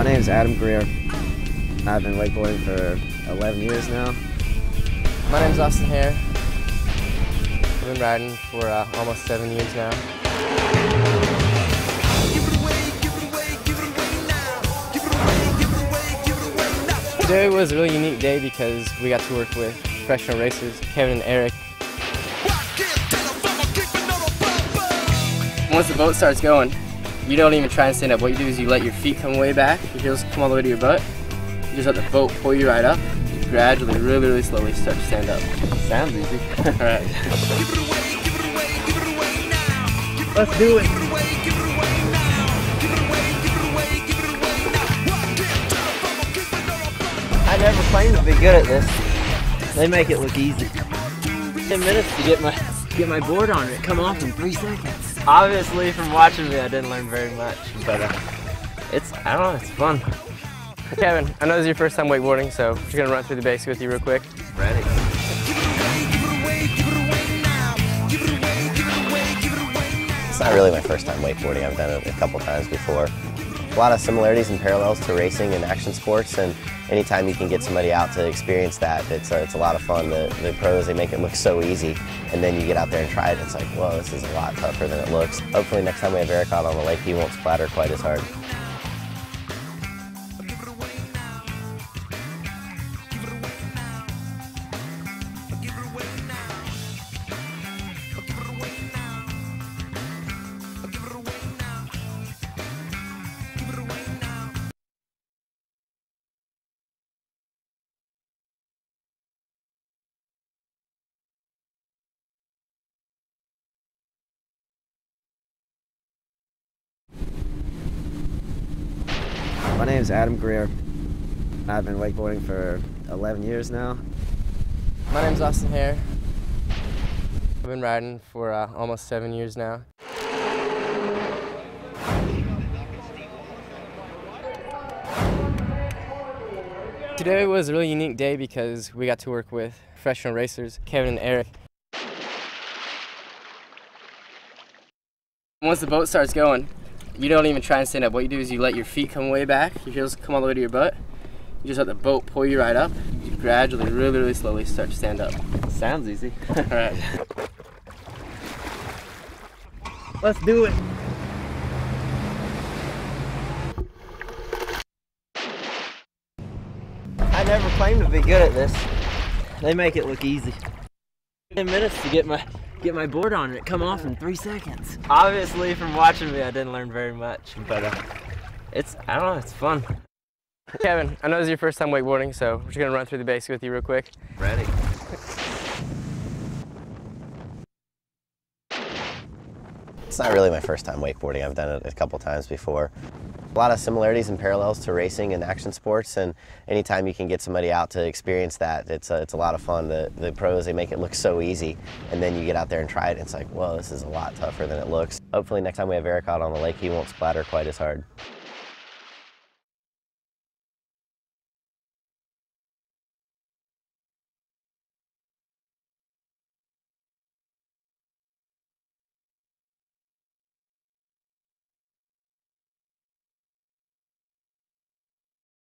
My name is Adam Greer. I've been wakeboarding for 11 years now. My name's Austin Hair. I've been riding for uh, almost seven years now. Today was a really unique day because we got to work with professional racers, Kevin and Eric. Once the boat starts going, you don't even try and stand up. What you do is you let your feet come way back, your heels come all the way to your butt. You just let the boat pull you right up. You gradually, really, really slowly start to stand up. Sounds easy. Alright. Let's do it. I never claimed to be good at this. They make it look easy. 10 minutes to get my get my board on it. Come off in three seconds. Obviously, from watching me, I didn't learn very much, but uh, it's, I don't know, it's fun. Kevin, I know this is your first time wakeboarding, so we're just gonna run through the basics with you real quick. Ready. It's not really my first time wakeboarding. I've done it a couple times before. A lot of similarities and parallels to racing and action sports, and anytime you can get somebody out to experience that, it's a, it's a lot of fun. The, the pros, they make it look so easy, and then you get out there and try it, it's like, whoa, this is a lot tougher than it looks. Hopefully next time we have Eric out on the lake, he won't splatter quite as hard. My name is Adam Greer. I've been wakeboarding for 11 years now. My name's Austin Hair. I've been riding for uh, almost seven years now. Today was a really unique day because we got to work with professional racers, Kevin and Eric. Once the boat starts going, you don't even try and stand up. What you do is you let your feet come way back, your heels come all the way to your butt. You just let the boat pull you right up. You gradually, really, really slowly start to stand up. Sounds easy. Alright. Let's do it. I never claimed to be good at this. They make it look easy. 10 minutes to get my get my board on it. Come off in three seconds. Obviously, from watching me, I didn't learn very much, but uh, it's, I don't know, it's fun. Kevin, I know this is your first time wakeboarding, so we're just gonna run through the basics with you real quick. Ready. It's not really my first time wakeboarding. I've done it a couple times before. A lot of similarities and parallels to racing and action sports, and anytime you can get somebody out to experience that, it's a, it's a lot of fun. The, the pros, they make it look so easy, and then you get out there and try it, and it's like, whoa, this is a lot tougher than it looks. Hopefully next time we have Eric out on the lake, he won't splatter quite as hard.